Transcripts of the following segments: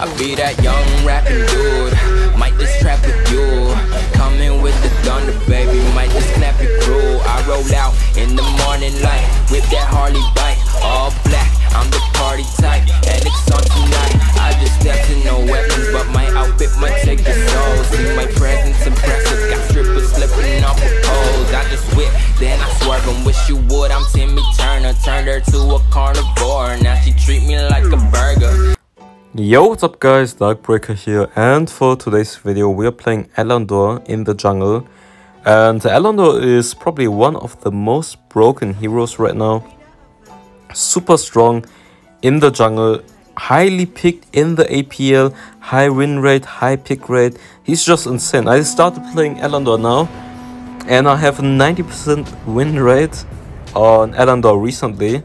I be that young rapping dude. Might just trap with you. Coming with the thunder, baby. Might just clap your crew. I roll out in the morning light with that Harley bike. All black, I'm the party type. And it's on tonight. I just stepped in no weapons, but my outfit might take your soul. See my presence impressive. Got strippers slipping off the poles. I just whip, then I swerve and wish you would. I'm Timmy Turner. Turned her to a carnivore. Now Yo, what's up guys, Darkbreaker here, and for today's video we are playing Elandorr in the jungle. And Elandorr is probably one of the most broken heroes right now. Super strong in the jungle, highly picked in the APL, high win rate, high pick rate. He's just insane. I started playing Elandorr now, and I have a 90% win rate on Elandorr recently.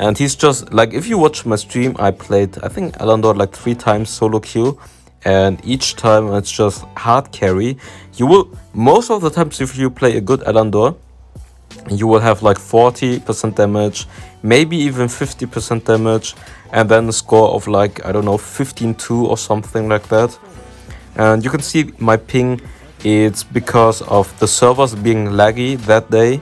And he's just like if you watch my stream, I played I think Elandorr like three times solo queue, and each time it's just hard carry. You will most of the times if you play a good Elandorr, you will have like 40% damage, maybe even 50% damage, and then a score of like I don't know 15-2 or something like that. And you can see my ping. It's because of the servers being laggy that day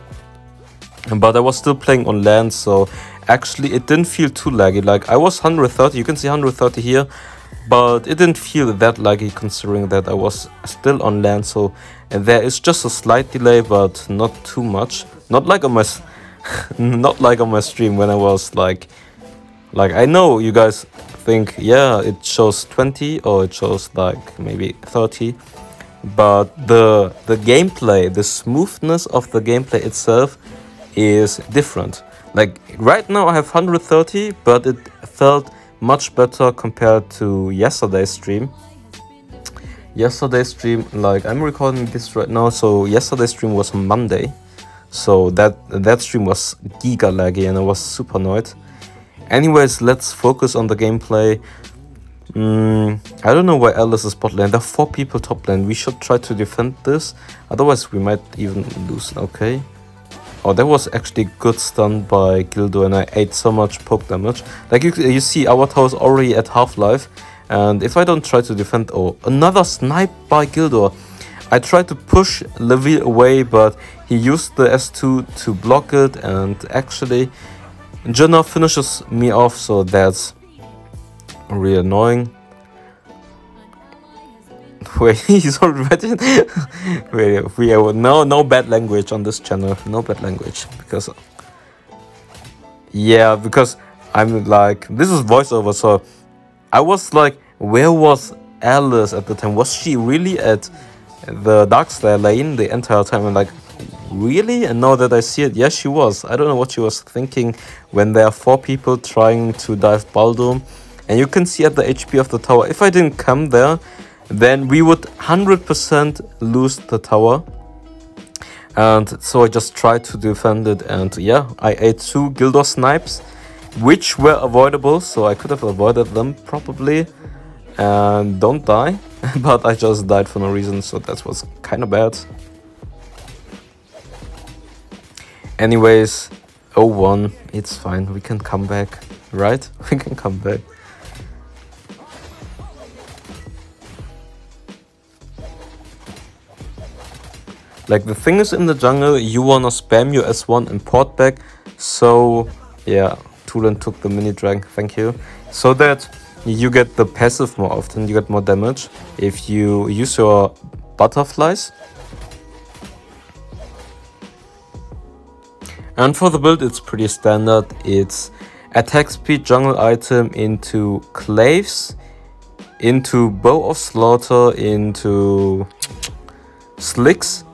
but I was still playing on land, so actually it didn't feel too laggy. Like I was 130, you can see 130 here, but it didn't feel that laggy considering that I was still on land. So and there is just a slight delay, but not too much. Not like on my, not like on my stream when I was like, like I know you guys think yeah it shows 20 or it shows like maybe 30 but the the gameplay the smoothness of the gameplay itself is different. Like right now I have 130, but it felt much better compared to yesterday's stream. Yesterday's stream, like I'm recording this right now, so yesterday's stream was Monday. So that that stream was giga laggy and I was super annoyed. Anyways, let's focus on the gameplay. Mm, I don't know why Alice is bot lane. There are four people top lane. We should try to defend this. Otherwise, we might even lose. Okay. Oh, that was actually good stun by Gildur and I ate so much poke damage. Like you, you see, our tower is already at half-life. And if I don't try to defend... Oh, another snipe by Gildur. I tried to push Levi away, but he used the S2 to block it. And actually, Jenna finishes me off, so that's really annoying. Wait, he's already. Wait, we have no no bad language on this channel. No bad language because. Yeah, because I'm like this is voiceover, so I was like, where was Alice at the time? Was she really at the Darkslayer lane the entire time? And like, really? And now that I see it, yes, she was. I don't know what she was thinking when there are four people trying to dive Baldo. And you can see at the HP of the tower, if I didn't come there, then we would 100% lose the tower. And so I just tried to defend it and yeah, I ate two Gildur snipes, which were avoidable, so I could have avoided them probably. And don't die, but I just died for no reason, so that was kind of bad. Anyways, 0-1, it's fine, we can come back, right? We can come back. Like the thing is in the jungle, you wanna spam your S1 and port back. So yeah, Tulen took the mini drag, thank you. So that you get the passive more often, you get more damage if you use your butterflies. And for the build, it's pretty standard. It's attack speed jungle item into claves, into bow of slaughter, into slicks,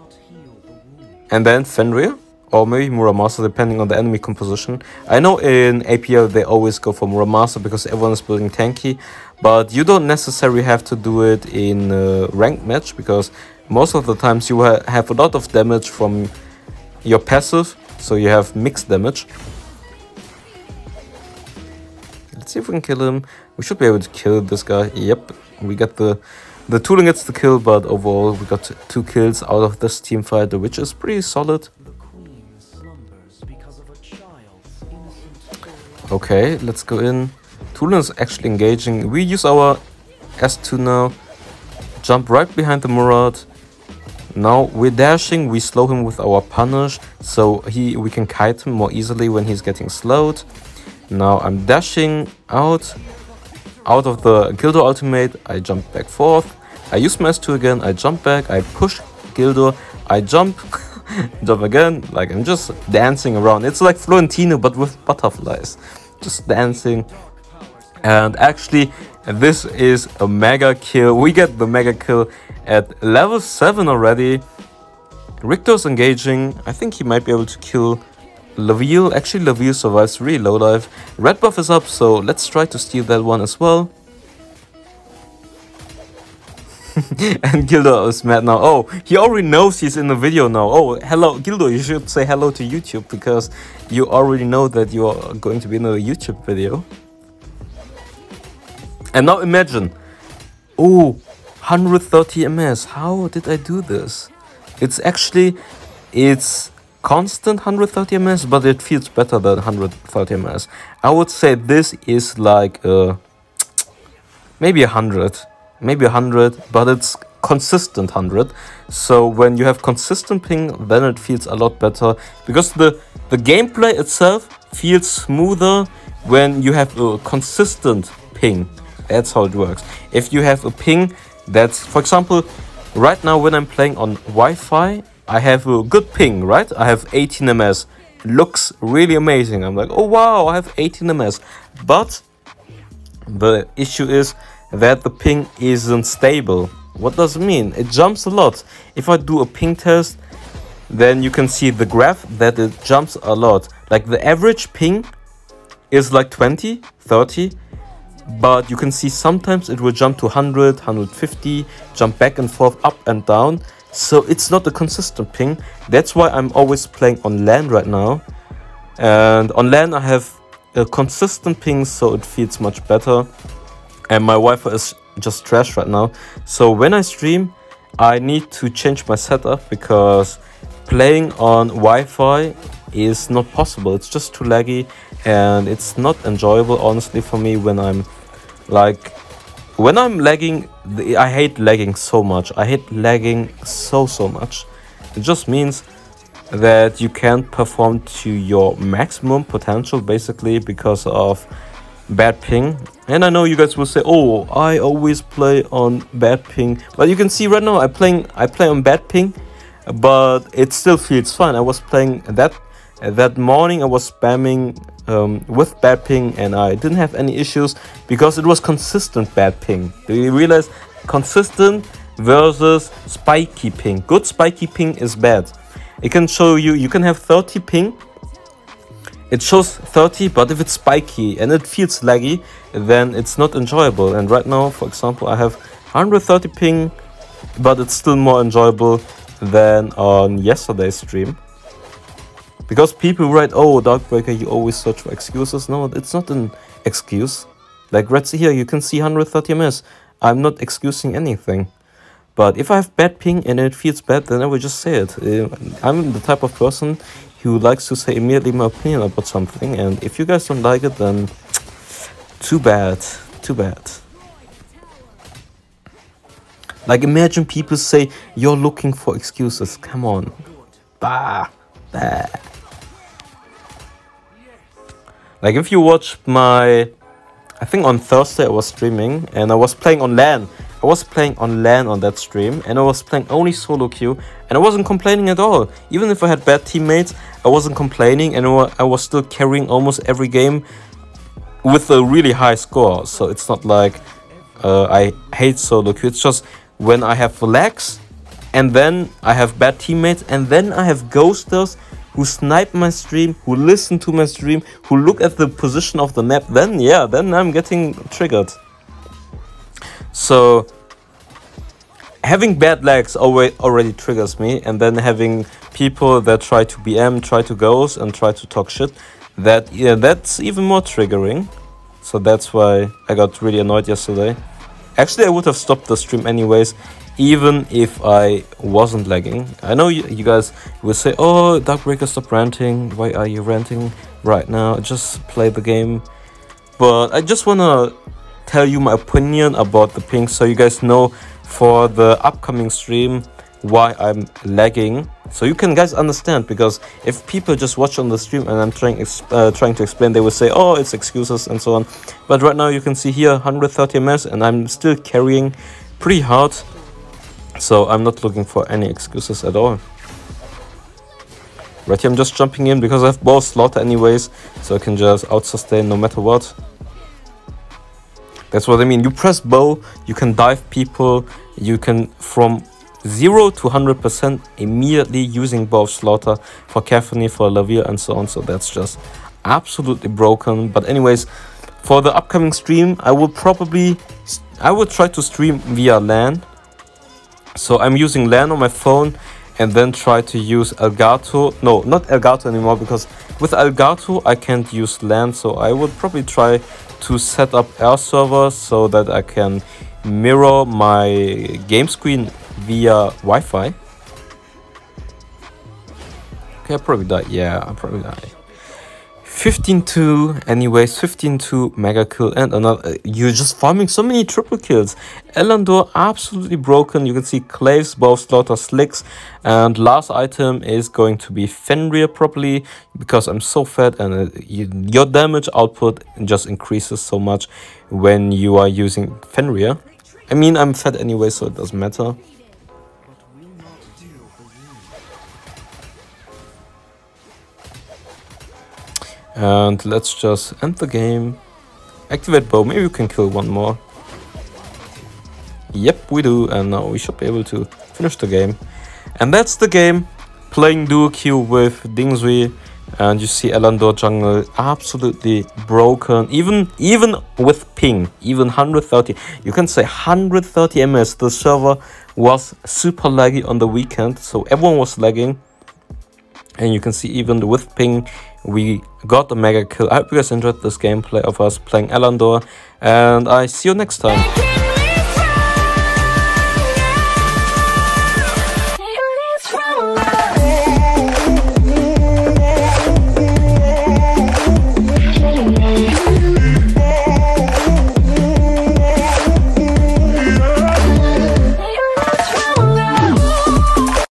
and then Fenrir or maybe Muramasa depending on the enemy composition. I know in APL they always go for Muramasa because everyone is building tanky, but you don't necessarily have to do it in a ranked match because most of the times you ha have a lot of damage from your passive, so you have mixed damage. Let's see if we can kill him. We should be able to kill this guy. Yep, we got the the Tulen gets the kill, but overall we got two kills out of this team fight, which is pretty solid. Okay, let's go in. Tulen is actually engaging. We use our S2 now. Jump right behind the Murad. Now we're dashing, we slow him with our punish, so he we can kite him more easily when he's getting slowed. Now I'm dashing out, out of the Gildur ultimate, I jump back forth, I use my S2 again, I jump back, I push Gildur, I jump, jump again, like I'm just dancing around. It's like Florentino but with butterflies, just dancing. And actually, this is a mega kill. We get the mega kill at level 7 already. Richter's engaging. I think he might be able to kill Laville. Actually, Laville survives really low life. Red buff is up, so let's try to steal that one as well. and Gildur is mad now. Oh, he already knows he's in the video now. Oh, hello, Gildur, you should say hello to YouTube because you already know that you are going to be in a YouTube video. And now imagine. Oh, 130 ms. How did I do this? It's actually, it's constant 130 ms, but it feels better than 130 ms. I would say this is like uh, maybe 100, maybe 100, but it's consistent 100. So when you have consistent ping, then it feels a lot better because the the gameplay itself feels smoother when you have a consistent ping. That's how it works. If you have a ping that's, for example, right now when I'm playing on Wi-Fi, I have a good ping, right? I have 18 ms. Looks really amazing. I'm like, oh wow, I have 18 ms. But the issue is that the ping isn't stable. What does it mean? It jumps a lot. If I do a ping test, then you can see the graph that it jumps a lot. Like the average ping is like 20, 30, but you can see sometimes it will jump to 100 150 jump back and forth up and down so it's not a consistent ping. That's why i'm always playing on land right now. And on land i have a consistent ping so it feels much better. And my wi-fi is just trash right now. So when i stream i need to change my setup because playing on wi-fi is not possible. It's just too laggy and it's not enjoyable honestly for me when I'm like when I'm lagging I hate lagging so much. I hate lagging so so much. It just means that you can't perform to your maximum potential basically because of bad ping. And I know you guys will say oh I always play on bad ping. But you can see right now I playing I play on bad ping but it still feels fine. I was playing that that morning I was spamming um, with bad ping and I didn't have any issues because it was consistent bad ping. Do you realize consistent versus spiky ping? Good spiky ping is bad. It can show you, you can have 30 ping. It shows 30, but if it's spiky and it feels laggy, then it's not enjoyable. And right now, for example, I have 130 ping, but it's still more enjoyable than on yesterday's stream. Because people write, oh, Darkbreaker, you always search for excuses. No, it's not an excuse. Like, right here, you can see 130 ms. I'm not excusing anything. But if I have bad ping and it feels bad, then I will just say it. Uh, I'm the type of person who likes to say immediately my opinion about something. And if you guys don't like it, then too bad. Too bad. Like, imagine people say, you're looking for excuses. Come on. Bah. Bah. Like if you watch my, I think on Thursday I was streaming and I was playing on LAN. I was playing on LAN on that stream and I was playing only solo queue and I wasn't complaining at all. Even if I had bad teammates, I wasn't complaining and I was still carrying almost every game with a really high score. So it's not like uh, I hate solo queue. It's just when I have lags and then I have bad teammates and then I have ghosters who snipe my stream, who listen to my stream, who look at the position of the map, then yeah, then I'm getting triggered. So having bad lags already triggers me, and then having people that try to BM, try to ghost, and try to talk shit, that yeah, that's even more triggering. So that's why I got really annoyed yesterday. Actually, I would have stopped the stream anyways even if I wasn't lagging. I know you, you guys will say, oh, Darkbreaker, stop ranting. Why are you ranting right now? Just play the game. but I just wanna tell you my opinion about the ping so you guys know for the upcoming stream why I'm lagging so you can guys understand because if people just watch on the stream and I'm trying uh, trying to explain they will say oh it's excuses and so on but right now you can see here 130 ms and I'm still carrying pretty hard so I'm not looking for any excuses at all Right here I'm just jumping in because I have bow of slaughter anyways so I can just out sustain no matter what that's what I mean. You press bow, you can dive people, you can from 0 to 100% immediately using bow of Slaughter for Cacophony, for Laville and so on. So that's just absolutely broken. But anyways, for the upcoming stream, I will probably, I will try to stream via LAN. So I'm using LAN on my phone and then try to use Elgato. No, not Elgato anymore because with Elgato I can't use LAN. So I would probably try to set up AirServer so that I can mirror my game screen via Wi-Fi. Okay, I probably die. Yeah, I probably die. 15-2 anyways 15-2 mega kill and another uh, you're just farming so many triple kills. Elandorr absolutely broken. You can see claves bow of slaughter slicks. And last item is going to be fenrir properly because i'm so fat and uh, you, your damage output just increases so much when you are using fenrir. I mean i'm fat anyway so it doesn't matter And let's just end the game. Activate bow, maybe we can kill one more. Yep, we do, and now we should be able to finish the game. And that's the game. Playing duo queue with Dingzui. And you see Elandorr jungle absolutely broken. Even even with ping, even 130. You can say 130 ms. The server was super laggy on the weekend. So everyone was lagging. And you can see even with ping, we got the mega kill. I hope you guys enjoyed this gameplay of us playing Elandorr, and I see you next time.